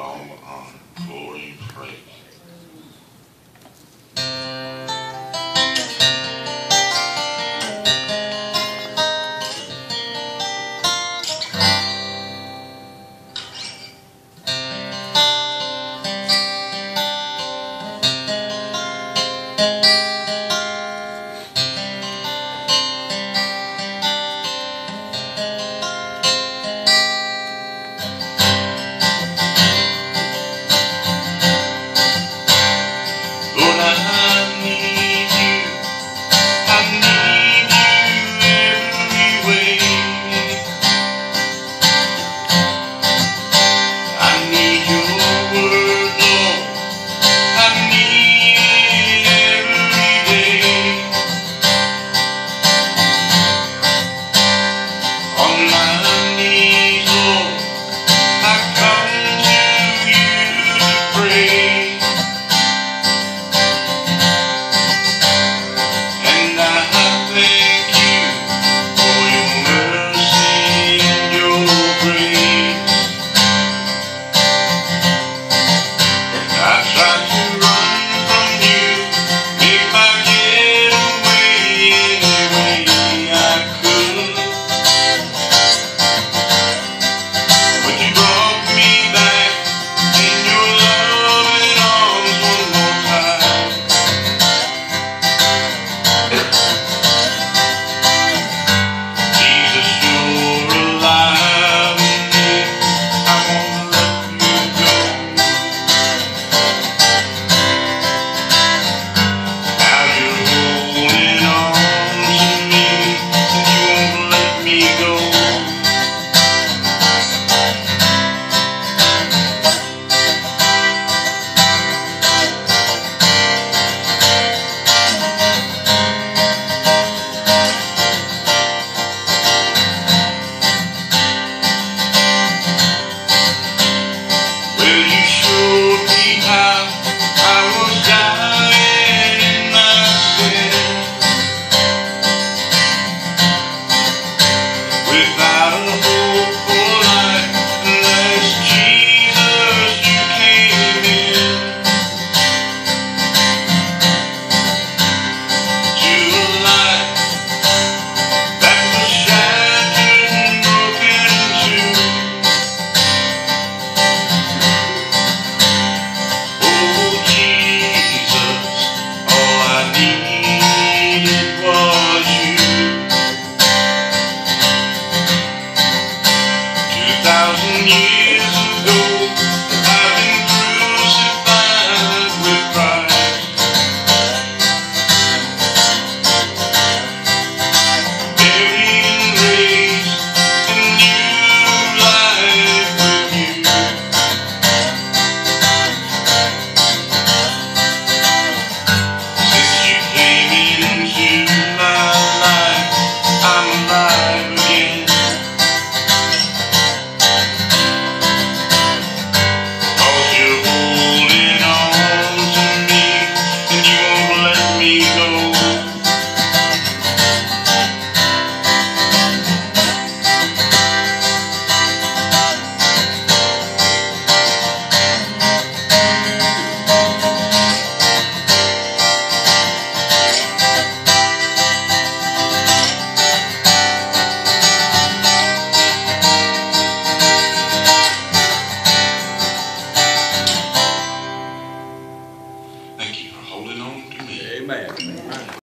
all honor, glory, and praise. Without thousand